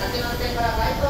Aqui nós temos Paraguai e